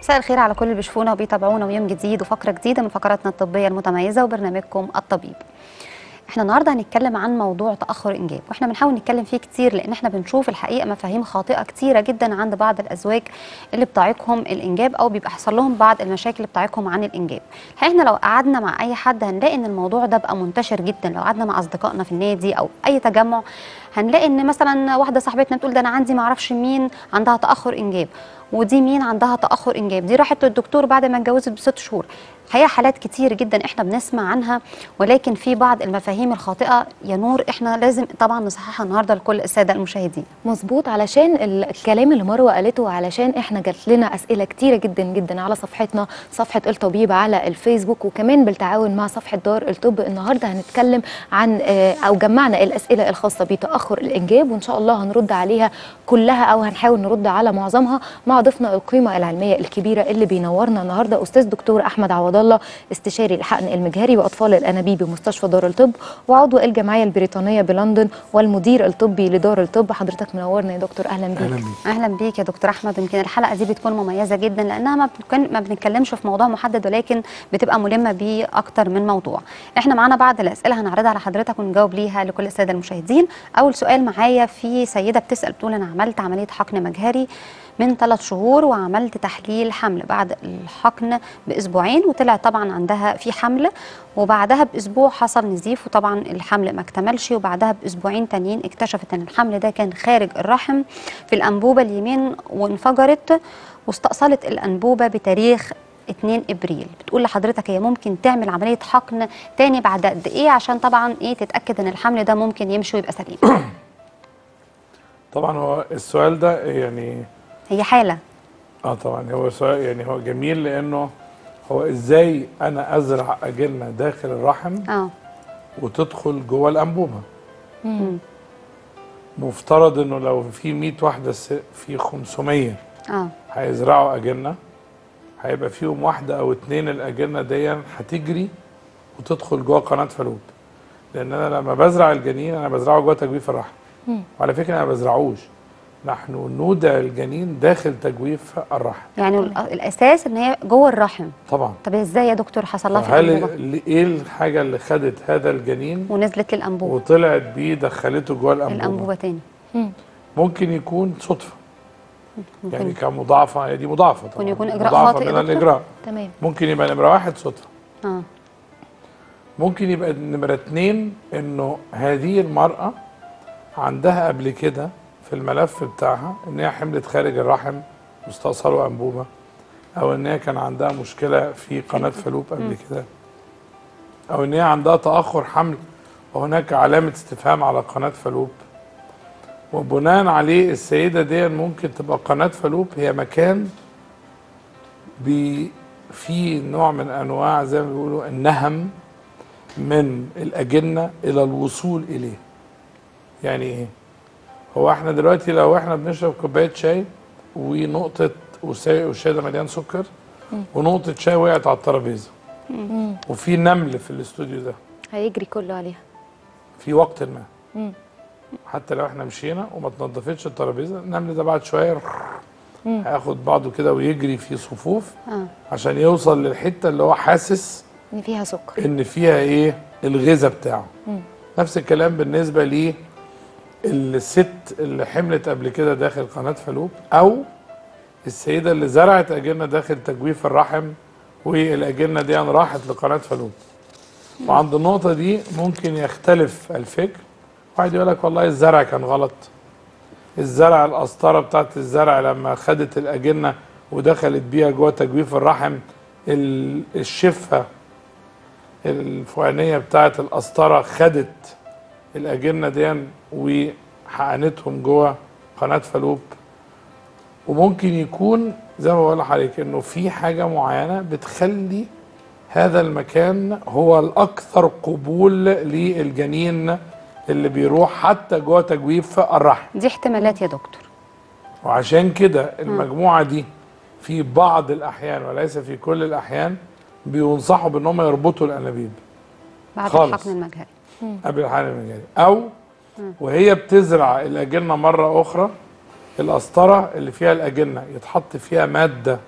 مساء الخير على كل اللي بيشوفونا وبيتابعونا ويوم جديد وفقرة جديدة من فقراتنا الطبية المتميزة وبرنامجكم الطبيب. إحنا النهارده هنتكلم عن موضوع تأخر الانجاب وإحنا بنحاول نتكلم فيه كتير لأن إحنا بنشوف الحقيقة مفاهيم خاطئة كتيرة جدا عند بعض الأزواج اللي بتعيقهم الإنجاب أو بيبقى حصل لهم بعض المشاكل اللي بتعيقهم عن الإنجاب. إحنا لو قعدنا مع أي حد هنلاقي إن الموضوع ده بقى منتشر جدا لو قعدنا مع أصدقائنا في النادي أو أي تجمع هنلاقي إن مثلا واحدة صاحبتنا تقول ده أنا عندي معرفش مين عندها تأخر إنجاب ودي مين عندها تأخر إنجاب؟ دي راحت للدكتور بعد ما اتجوزت بست شهور. الحقيقة حالات كتير جدا إحنا بنسمع عنها ولكن في بعض المفاهيم الخاطئة يا نور إحنا لازم طبعا نصححها النهارده لكل السادة المشاهدين. مظبوط علشان ال- الكلام اللي مروة قالته علشان إحنا جات لنا أسئلة كتيرة جدا جدا على صفحتنا صفحة الطبيب على الفيسبوك وكمان بالتعاون مع صفحة دار الطب. النهارده هنتكلم عن آه، أو جمعنا الأسئلة الخاصة بتاخر الإنجاب وإن شاء الله هنرد عليها كلها أو هنحاول نرد على معظمها مع ضيفنا القيمة العلمية الكبيرة اللي بينورنا النهارده أستاذ دكتور أحمد عوض الله استشاري الحقن المجهري وأطفال الأنابيب بمستشفى دار الطب وعضو الجمعية البريطانية بلندن والمدير الطبي لدار الطب. حضرتك منورنا يا دكتور أهلا بيك. أهلا بيك. يا دكتور أحمد. يمكن الحلقة دي بتكون مميزة جدا لأنها ما بنتكلم ما بنتكلمش في موضوع محدد ولكن بتبقى ملمة بيه أكتر من موضوع. إحنا معانا بعض الأسئلة هنعرضها على حضرتك ونجاوب ليها لكل السادة المشاهدين أول سؤال معايا في سيدة بتسأل بتقول أنا عملت عملية حقن مجهري من ثلاث شهور وعملت تحليل حمل. بعد الحقن بأسبوعين وطلع طبعا عندها في حمل. وبعدها بأسبوع حصل نزيف وطبعا الحمل ما اكتملش. وبعدها بأسبوعين تانيين اكتشفت إن الحمل ده كان خارج الرحم في الأنبوبة اليمين وانفجرت واستأصلت الأنبوبة بتاريخ 2 إبريل. بتقول لحضرتك هي ممكن تعمل عملية حقن تاني بعد قد إيه؟ عشان طبعا إيه؟ تتأكد إن الحمل ده ممكن يمشي ويبقى سليم. طبعا هو السؤال ده يعني هي حالة. آه طبعا هو سؤال يعني هو جميل لأنه هو إزاي أنا أزرع اجنه داخل الرحم آه. وتدخل جوه الأنبوبة؟ مفترض إنه لو في 100 واحدة في 500 آه. هيزرعوا اجنه هيبقى فيهم واحدة أو اتنين الأجنة دي هتجري وتدخل جوه قناة فالوب لأن أنا لما بزرع الجنين أنا بزرعه جوه تجويف الرحم. وعلى فكرة أنا ما بزرعوش. نحن نودع الجنين داخل تجويف الرحم. يعني ال- الأساس إن هي جوه الرحم. طبعا. طب إزاي يا دكتور؟ حصل لها في هل إيه الحاجة اللي خدت هذا الجنين ونزلت للأنبوبة. وطلعت بيه دخلته جوه الأنبوبة, الأنبوبة تاني. ممكن يكون صدفة. يعني ممكن كمضاعفه هي دي مضاعفه طبعا. يكون إجراء مضاعفة خاطئ يا من؟ الإجراء. تمام. ممكن يبقى نمرة واحد صدفه آه. ممكن يبقى نمرة اتنين إنه هذه المرأة عندها قبل كده في الملف بتاعها إن هي حملت خارج الرحم واستأصلوا أنبوبة أو إن هي كان عندها مشكلة في قناة فالوب قبل كده أو إن هي عندها تأخر حمل وهناك علامة استفهام على قناة فالوب وبناء عليه السيدة دي ممكن تبقى قناة فالوب. هي مكان بي في نوع من أنواع زي ما بيقولوا النهم من الأجنة إلى الوصول إليه. يعني إيه؟ هو إحنا دلوقتي لو إحنا بنشرب كوباية شاي ونقطة وسا- والشاي ده مليان سكر ونقطة شاي وقعت على الترابيزة. وفي نمل في الاستوديو ده. هيجري كله عليها. في وقت ما. حتى لو إحنا مشينا وما تنضفتش الترابيزة النمل ده بعد شوية هياخد بعضه كده ويجري في صفوف آه. عشان يوصل للحتة اللي هو حاسس إن فيها سكر. إن فيها إيه؟ الغذاء بتاعه. نفس الكلام بالنسبة لي الست اللي حملت قبل كده داخل قناة فالوب أو السيدة اللي زرعت اجنه داخل تجويف الرحم والاجنه دي راحت لقناة فالوب وعند النقطة دي ممكن يختلف الفكر واحد يقول لك والله الزرع كان غلط. الزرع القسطره بتاعت الزرع لما خدت الأجنة ودخلت بيها جوه تجويف الرحم ال- الشفة الفوقانية بتاعت القسطره خدت الأجنة دي وحقنتهم جوه قناة فالوب. وممكن يكون زي ما بقول لحضرتك إنه في حاجة معينة بتخلي هذا المكان هو الأكثر قبول للجنين اللي بيروح حتى جوه تجويف الرحم. دي احتمالات يا دكتور. وعشان كده المجموعة دي في بعض الأحيان وليس في كل الأحيان بينصحوا بإن هم يربطوا الأنابيب. بعد خالص. الحقن المجهري. قبل الحقن المجاري أو وهي بتزرع الأجنة مرة أخرى القسطره اللي فيها الأجنة يتحط فيها مادة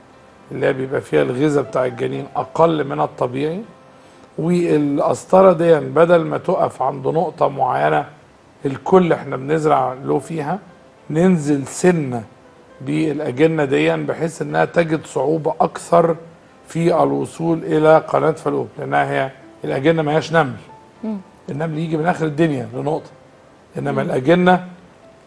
اللي هي بيبقى فيها الغذاء بتاع الجنين أقل من الطبيعي. والقسطرة دي بدل ما تقف عند نقطة معينة الكل إحنا بنزرع له فيها ننزل سنة بالاجنه دي بحيث إنها تجد صعوبة أكثر في الوصول إلى قناة فالوب لأنها هي الأجنة ما هياش نمل. النمل يجي من آخر الدنيا لنقطة. إنما الأجنة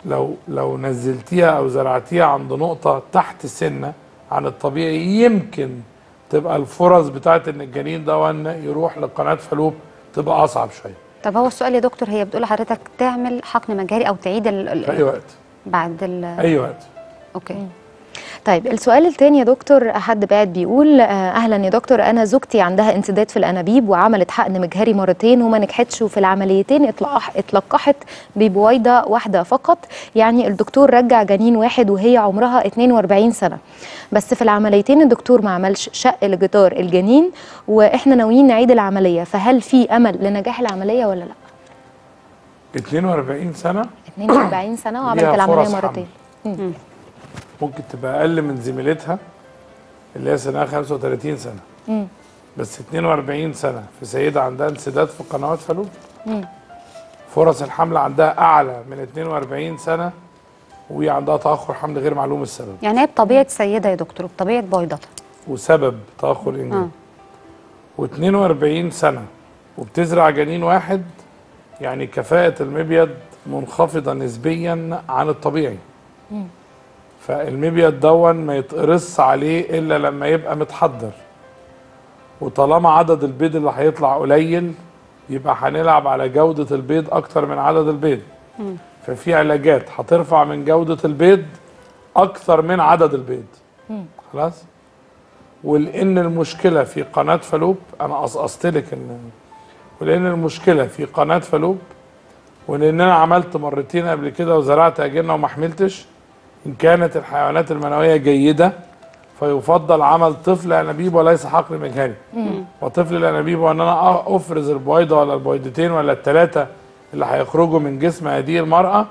لو لو نزلتيها أو زرعتيها عند نقطة تحت سنة عن الطبيعي يمكن تبقى الفرص بتاعت إن الجنين ده يروح لقناة فالوب تبقى أصعب شوية. طب هو السؤال يا دكتور هي بتقول لحضرتك تعمل حقن مجاري أو تعيد ال... ال- في أي وقت. بعد ال... أي وقت. أوكي. طيب السؤال الثاني يا دكتور حد بعد بيقول آه، أهلا يا دكتور أنا زوجتي عندها انسداد في الأنابيب وعملت حقن مجهري مرتين وما نجحتش وفي العمليتين اتلقح اتلقحت ببويضة واحدة فقط. يعني الدكتور رجع جنين واحد وهي عمرها 42 سنة. بس في العمليتين الدكتور ما عملش شق لجدار الجنين وإحنا ناويين نعيد العملية. فهل في أمل لنجاح العملية ولا لأ؟ 42 سنة؟ 42 سنة وعملت العملية مرتين. ممكن تبقى أقل من زميلتها اللي هي سنها 35 سنة. مم. بس 42 سنة. في سيدة عندها انسداد في قنوات فالوب فرص الحمل عندها أعلى من 42 سنة وهي عندها تأخر حمل غير معلوم السبب. يعني هي بطبيعة سيدة يا دكتور بطبيعة بويضتها وسبب تأخر الانجاب و42 سنة وبتزرع جنين واحد يعني كفاءة المبيض منخفضة نسبيا عن الطبيعي. فالمبيض دون ما يتقرص عليه إلا لما يبقى متحضر. وطالما عدد البيض اللي هيطلع قليل يبقى هنلعب على جودة البيض أكتر من عدد البيض. ففي علاجات هترفع من جودة البيض أكتر من عدد البيض. خلاص؟ ولأن المشكلة في قناة فالوب أنا قصقصت لك إن ولأن المشكلة في قناة فالوب ولأن أنا عملت مرتين قبل كده وزرعت أجنة وما حملتش إن كانت الحيوانات المنوية جيدة فيفضل عمل طفل أنابيب وليس حقل مجهري وطفل الأنابيب وأن أنا أفرز البويضة ولا البويضتين ولا الثلاثة اللي هيخرجوا من جسم هذه المرأة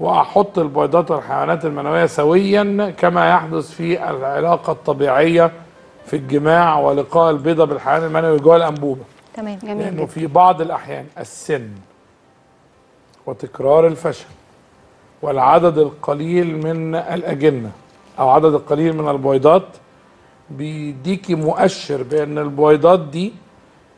وأحط البويضات والحيوانات المنوية سويا كما يحدث في العلاقة الطبيعية في الجماع ولقاء البيضة بالحيوان المنوي جوه الأنبوبة. تمام. جميل لأنه في بعض الأحيان السن وتكرار الفشل والعدد القليل من الأجنة أو عدد القليل من البويضات بيديكي مؤشر بأن البويضات دي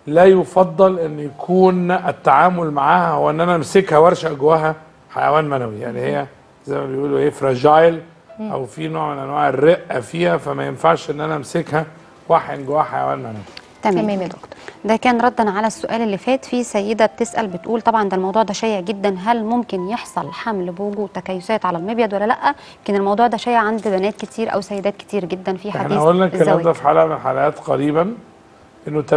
لا يفضل أن يكون التعامل معاها هو أن أنا أمسكها وأرشق جواها حيوان منوي. يعني هي زي ما بيقولوا إيه فراجايل أو في نوع من أنواع الرقة فيها فما ينفعش أن أنا أمسكها وأحقن جواها حيوان منوي. تمام. تمام يا دكتور. ده كان ردا على السؤال اللي فات. في سيدة بتسأل بتقول طبعا ده الموضوع ده شائع جدا. هل ممكن يحصل حمل بوجود تكيسات على المبيض ولا لأ؟ يمكن الموضوع ده شائع عند بنات كتير أو سيدات كتير جدا في حديث إحنا قلنا الكلام ده في حلقة من الحلقات قريبا إنه 80%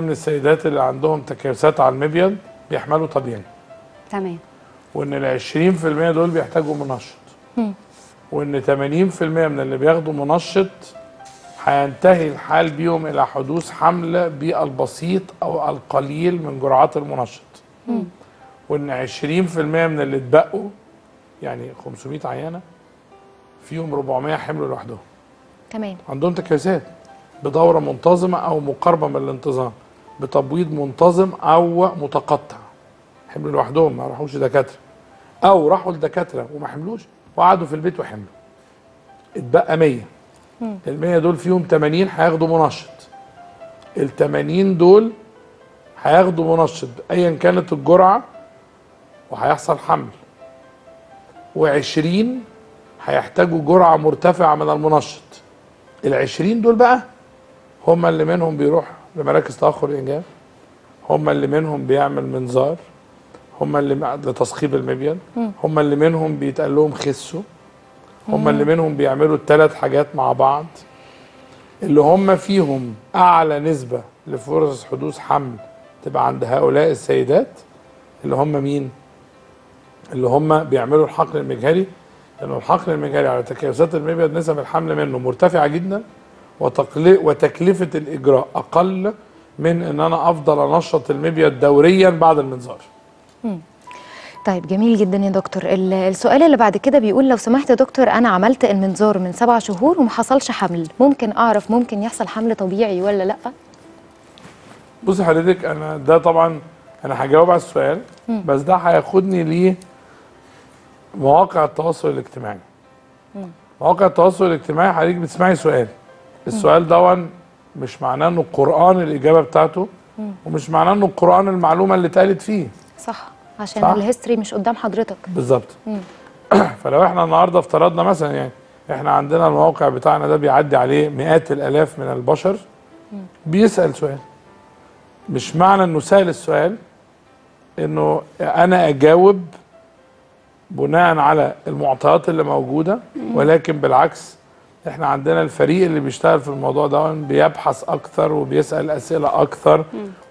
من السيدات اللي عندهم تكيسات على المبيض بيحملوا طبيعي. تمام. وإن ال 20% دول بيحتاجوا منشط. وإن 80% من اللي بياخدوا منشط هينتهي الحال بيهم إلى حدوث حمل بالبسيط أو القليل من جرعات المنشط. وإن 20% من اللي اتبقوا يعني 500 عيانة فيهم 400 حملوا لوحدهم. تمام. عندهم تكيسات بدورة منتظمة أو مقاربة من الانتظام بتبويض منتظم أو متقطع. حملوا لوحدهم ما راحوش دكاترة أو راحوا لدكاترة وما حملوش وقعدوا في البيت وحملوا. اتبقى 100 ال 100 دول فيهم 80 هياخدوا منشط. ال 80 دول هياخدوا منشط ايا كانت الجرعة وهيحصل حمل. و20 هيحتاجوا جرعة مرتفعة من المنشط. ال 20 دول بقى هم اللي منهم بيروح لمراكز تأخر الإنجاب هم اللي منهم بيعمل منظار هم اللي لتثقيب المبيض هم اللي منهم بيتقال لهم خسوا. هم اللي منهم بيعملوا الثلاث حاجات مع بعض. اللي هم فيهم أعلى نسبة لفرص حدوث حمل تبقى عند هؤلاء السيدات. اللي هم مين؟ اللي هم بيعملوا الحقن المجهري لأنه الحقن المجهري على تكيسات المبيض نسب الحمل منه مرتفعة جدا وتكلفة الإجراء أقل من إن أنا أفضل أنشط المبيض دوريا بعد المنظار. طيب جميل جدا يا دكتور. ال- السؤال اللي بعد كده بيقول لو سمحت يا دكتور أنا عملت المنظار من سبع شهور وما حصلش حمل. ممكن أعرف ممكن يحصل حمل طبيعي ولا لأ؟ بص حضرتك أنا ده طبعا أنا هجاوب على السؤال بس ده هياخدني ل مواقع التواصل الاجتماعي. مواقع التواصل الاجتماعي حضرتك بتسمعي سؤال. السؤال دون مش معناه إنه القرآن الإجابة بتاعته ومش معناه إنه القرآن المعلومة اللي اتقالت فيه. صح. عشان صح. الهيستوري مش قدام حضرتك. بالظبط. فلو إحنا النهارده افترضنا مثلا يعني إحنا عندنا الموقع بتاعنا ده بيعدي عليه مئات الالاف من البشر بيسأل سؤال. مش معنى انه سال السؤال انه أنا اجاوب بناء على المعطيات اللي موجودة ولكن بالعكس إحنا عندنا الفريق اللي بيشتغل في الموضوع ده بيبحث أكثر وبيسأل أسئلة أكثر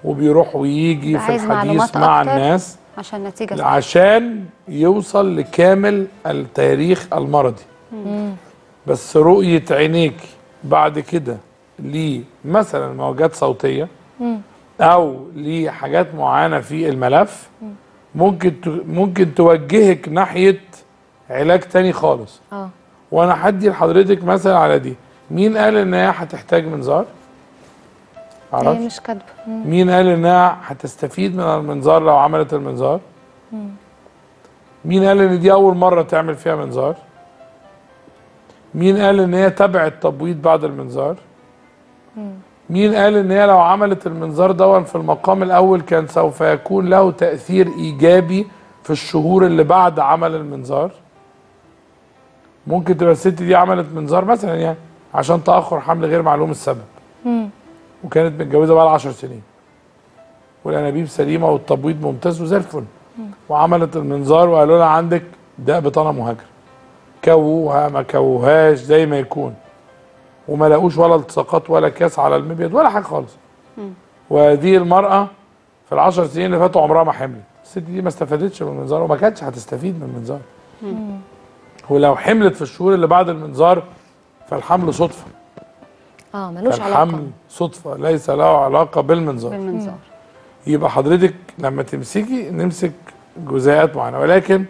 وبيروح ويجي في الحديث مع أكتر. الناس. عشان النتيجه صح. عشان يوصل لكامل التاريخ المرضي. بس رؤية عينيك بعد كده لمثلا موجات صوتية أو لحاجات معينة في الملف ممكن ت- ممكن توجهك ناحية علاج تاني خالص. آه. وأنا هدي لحضرتك مثلا على دي. مين قال إن هي هتحتاج منظار؟ هي مش كاتبة. مم. مين قال إنها هتستفيد من المنظار لو عملت المنظار؟ مين قال إن دي أول مرة تعمل فيها منظار؟ مين قال إن هي تبعت تبويض بعد المنظار؟ مين قال إن هي لو عملت المنظار دون في المقام الأول كان سوف يكون له تأثير إيجابي في الشهور اللي بعد عمل المنظار؟ ممكن تبقى الست دي عملت منظار مثلا يعني عشان تأخر حمل غير معلوم السبب. وكانت متجوزة بقى لها 10 سنين. والأنابيب سليمة والتبويض ممتاز وزي الفل. وعملت المنظار وقالوا لها عندك داء بطانة مهاجرة. كووها ما كووهاش زي ما يكون. وما لقوش ولا التصاقات ولا كاس على المبيض ولا حاجة خالص. وهذه المرأة في العشر سنين اللي فاتوا عمرها ما حملت. الست دي ما استفادتش من المنظار وما كانتش هتستفيد من المنظار. ولو حملت في الشهور اللي بعد المنظار فالحمل صدفة. آه ملوش علاقة. الحمل صدفة ليس له علاقة بالمنظار بالمنظار يبقى حضرتك لما تمسكي نمسك جزيئات معينة ولكن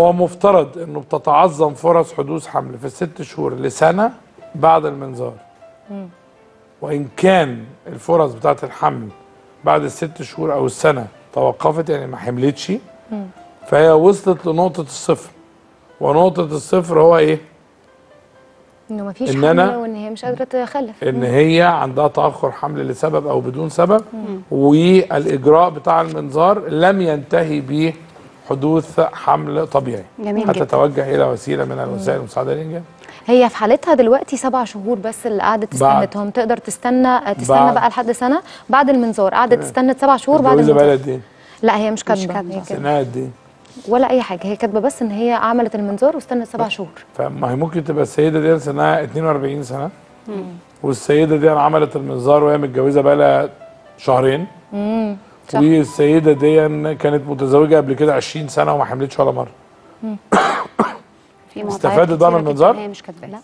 هو مفترض إنه بتتعظم فرص حدوث حمل في الست شهور لسنة بعد المنظار وإن كان الفرص بتاعت الحمل بعد الست شهور أو السنة توقفت يعني ما حملتش فهي وصلت لنقطة الصفر. ونقطة الصفر هو إيه؟ إنه مفيش إن حمل وإن هي مش قادرة تخلف. إن هي عندها تأخر حمل لسبب أو بدون سبب والإجراء بتاع المنظار لم ينتهي بحدوث حمل طبيعي. جميل جدا. هتتوجه إلى وسيلة من الوسائل المساعدة للانجاب هي في حالتها دلوقتي سبع شهور بس اللي قعدت. استنتهم تقدر تستنى تستنى. بقى لحد سنة؟ بعد المنظار. قعدت استنت سبع شهور بعد بقى المنظار؟ لا هي مش كاتبة. سنها قد إيه؟ ولا أي حاجة. هي كاتبة بس إن هي عملت المنظار واستنت سبع شهور. فما هي ممكن تبقى السيدة دي سنها 42 سنة. والسيدة دي عملت المنظار وهي متجوزة بقى لها شهرين. امم والسيدة دي كانت متزوجة قبل كده 20 سنة وما حملتش ولا مرة. استفادت بقى من المنظار؟ هي مش كاتباها. لا.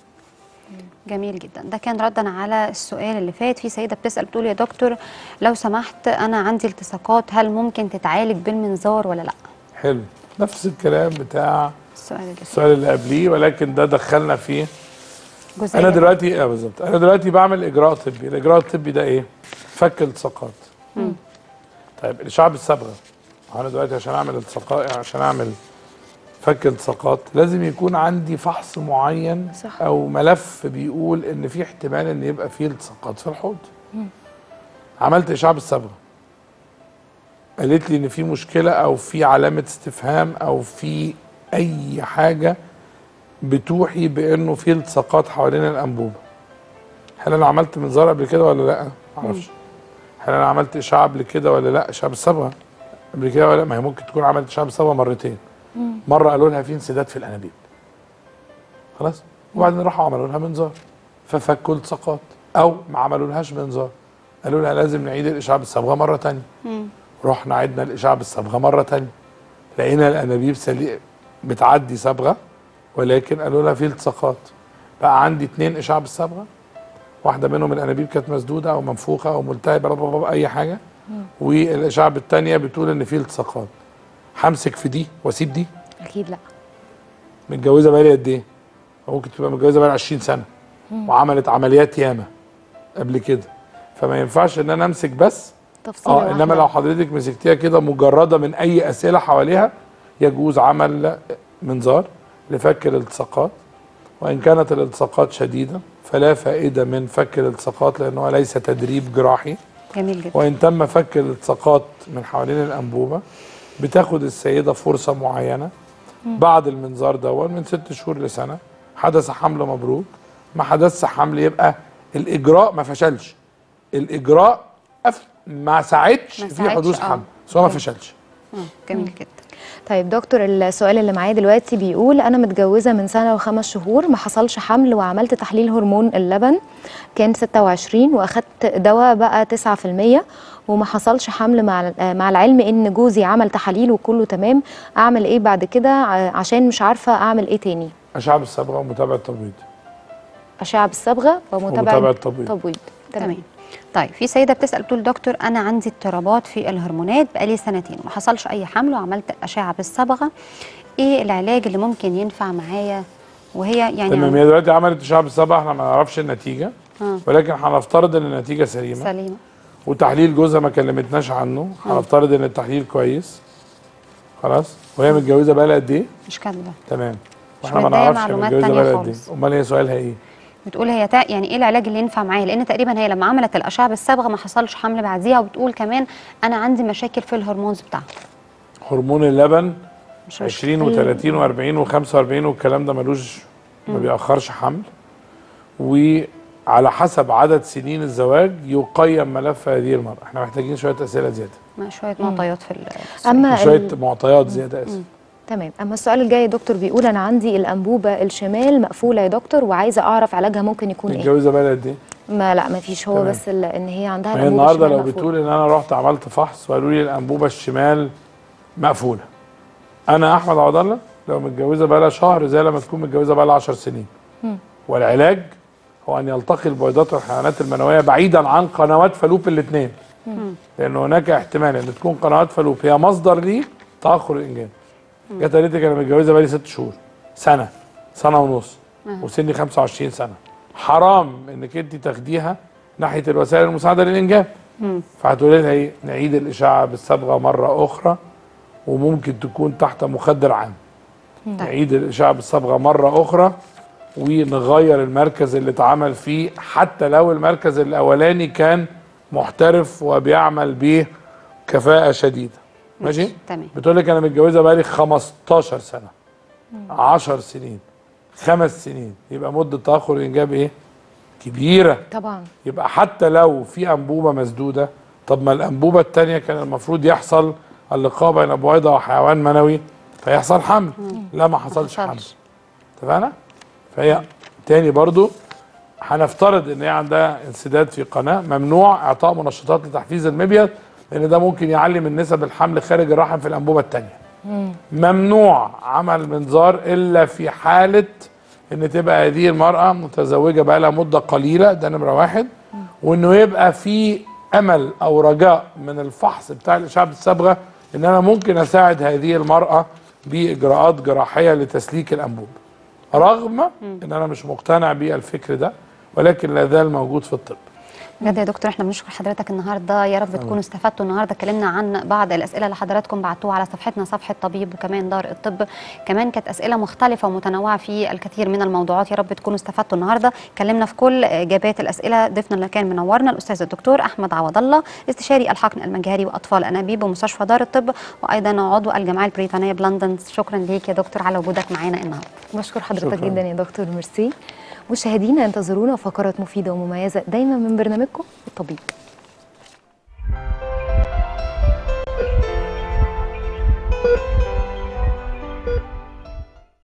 جميل جدا. ده كان ردا على السؤال اللي فات. في سيدة بتسأل بتقول يا دكتور لو سمحت أنا عندي التصاقات هل ممكن تتعالج بالمنظار ولا لا؟ حلو. نفس الكلام بتاع السؤال السؤال اللي قبليه ولكن ده دخلنا فيه. جزئية. أنا دلوقتي آه بالظبط. أنا دلوقتي بعمل إجراء طبي. الإجراء الطبي ده إيه؟ فك التصاقات طيب الاشعاع بالصبغه أنا دلوقتي عشان أعمل التصاقات عشان أعمل فك التصاقات لازم يكون عندي فحص معين صح. أو ملف بيقول إن في احتمال إن يبقى فيه التصاقات في الحوض. عملت اشعاع بالصبغه قالت لي إن في مشكلة أو في علامة استفهام أو في أي حاجة بتوحي بأنه في التصاقات حوالين الأنبوبة. هل أنا عملت منظار قبل كده ولا لأ؟ معرفش. هل أنا عملت اشعاع قبل كده ولا لأ؟ اشعاع بالصبغه قبل كده ولا لأ؟ ما هي ممكن تكون عملت اشعاع بالصبغه مرتين. مرة قالوا لها في انسداد في الأنابيب. خلاص. وبعدين راحوا عملوا لها منظار. ففكوا التصاقات أو ما عملوا لهاش منظار. قالوا لها لازم نعيد الاشعاع بالصبغة مرة تانية. رحنا عدنا الاشعاع بالصبغه مرة تانية. لقينا الأنابيب سلي... بتعدي صبغة ولكن قالوا لها في التصاقات بقى عندي اتنين اشعاع بالصبغه واحدة منهم الأنابيب كانت مسدودة أو منفوخة أو ملتهبة أي حاجة. والاشعاع الثانية بتقول إن في التصاقات همسك في دي وأسيب دي؟ أكيد لأ. متجوزة بقالي قد إيه؟ ممكن تبقى متجوزة بقالي 20 سنة. وعملت عمليات ياما قبل كده. فما ينفعش إن أنا أمسك بس تفصيله آه إنما. لو حضرتك مسكتيها كده مجردة من أي أسئلة حواليها يجوز عمل منظار لفك الالتصاقات وإن كانت الالتصاقات شديدة فلا فائدة من فك الالتصاقات لأنه ليس تدريب جراحي. جميل جدا. وإن تم فك الالتصاقات من حوالين الأنبوبة بتاخد السيدة فرصة معينة بعد المنظار دون من ست شهور لسنة حدث حمل مبروك ما حدثش حمل يبقى الإجراء ما فشلش الإجراء أف... ما ساعدش في حدوث. حمل بس هو ما فشلش. جميل جدا. طيب دكتور السؤال اللي معايا دلوقتي بيقول أنا متجوزة من سنة وخمس شهور ما حصلش حمل وعملت تحليل هرمون اللبن كان 26 وأخدت دواء بقى 9% وما حصلش حمل مع مع العلم إن جوزي عمل تحاليل وكله تمام أعمل إيه بعد كده؟ ع- عشان مش عارفة أعمل إيه تاني. أشعة بالصبغة ومتابعة تبويض أشعة بالصبغة ومتابعة ومتابعة تبويض. تبويض تمام. طيب في سيدة بتسأل بتقول دكتور أنا عندي اضطرابات في الهرمونات بقالي سنتين وما حصلش أي حمل وعملت أشعة بالصبغة. إيه العلاج اللي ممكن ينفع معايا؟ وهي يعني تمام هي دلوقتي عملت أشعة بالصبغة إحنا ما نعرفش النتيجة آه. ولكن هنفترض إن النتيجة سليمة. سليمة. وتحليل جوزها ما كلمتناش عنه هنفترض إن التحليل كويس. خلاص؟ وهي متجوزة بقى لها قد إيه؟ مش كاتبة. تمام. وإحنا ما نعرفش متجوزة بقى لها قد. إيه. أمال هي سؤالها إيه؟ بتقول هي تا يعني إيه العلاج اللي ينفع معايا؟ لأن تقريبا هي لما عملت الأشعة بالصبغه ما حصلش حمل بعديها وبتقول كمان أنا عندي مشاكل في الهرمونز بتاعها. هرمون اللبن مش 20 و30 و40 و45 والكلام ده ملوش ما بيأخرش حمل. وعلى حسب عدد سنين الزواج يقيم ملف هذه المرأة. إحنا محتاجين شوية أسئلة زيادة. مع شوية معطيات في ال- أما شوية معطيات زيادة. اسف تمام. أما السؤال الجاي يا دكتور بيقول أنا عندي الأنبوبة الشمال مقفولة يا دكتور وعايزة أعرف علاجها ممكن يكون إيه. متجوزة بقى قد إيه؟ ما لا ما فيش. هو تمام. بس إن هي عندها الأنبوبة النهارده لو. بتقول إن أنا رحت عملت فحص وقالوا لي الأنبوبة الشمال مقفولة. أنا أحمد عبد الله لو متجوزة بقى لها شهر زي لما تكون متجوزة بقى لها 10 سنين والعلاج هو أن يلتقي البويضات والحيوانات المنوية بعيدا عن قنوات فالوب الاثنين لأن هناك احتمال إن تكون قنوات فالوب هي مصدر ليه تاخر الانجاب جت قالت لك أنا متجوزة بقى لي ست شهور. سنة. سنة ونص. وسني 25 سنة. حرام إنك انت تاخديها ناحية الوسائل المساعدة للإنجاب. فهتقولي لها إيه؟ نعيد الاشعه بالصبغة مرة أخرى وممكن تكون تحت مخدر عام. نعيد الاشعه بالصبغة مرة أخرى ونغير المركز اللي اتعمل فيه حتى لو المركز الأولاني كان محترف وبيعمل بكفاءه شديدة. ماشي؟ تمام. بتقول لك أنا متجوزة بقالي 15 سنة. 10 سنين. خمس سنين. يبقى مدة تأخر الإنجاب إيه؟ كبيرة. طبعا. يبقى حتى لو في أنبوبة مسدودة طب ما الأنبوبة الثانية كان المفروض يحصل اللقاء بين بويضه وحيوان منوي فيحصل حمل. لا ما حصلش حمل. اتفقنا؟ فهي تاني برضو هنفترض إن هي عندها انسداد في قناة ممنوع إعطاء منشطات لتحفيز المبيض لأن ده ممكن يعلي من نسب الحمل خارج الرحم في الأنبوبة الثانية ممنوع عمل منظار إلا في حالة إن تبقى هذه المرأة متزوجة بقى لها مدة قليلة ده نمرة واحد. وإنه يبقى في أمل أو رجاء من الفحص بتاع الاشعه بالصبغه إن أنا ممكن أساعد هذه المرأة بإجراءات جراحية لتسليك الانبوب رغم إن أنا مش مقتنع بالفكر ده ولكن لا زال موجود في الطب. بجد يا دكتور إحنا بنشكر حضرتك النهارده. يا رب تكونوا استفدتوا النهارده. اتكلمنا عن بعض الأسئلة اللي حضراتكم بعتوها على صفحتنا صفحة طبيب وكمان دار الطب. كمان كانت أسئلة مختلفة ومتنوعة في الكثير من الموضوعات. يا رب تكونوا استفدتوا النهارده. اتكلمنا في كل إجابات الأسئلة. ضيفنا اللي كان منورنا الأستاذ الدكتور أحمد عوض الله استشاري الحقن المجهري وأطفال أنابيب بمستشفى دار الطب وأيضا عضو الجمعية البريطانية بلندن. شكرا ليك يا دكتور على وجودك معانا النهارده. بشكر حضرتك شكراً. جدا يا دكتور ميرسي. مشاهدينا انتظرونا فقرات مفيدة ومميزة دايما من برنامجكم الطبيب.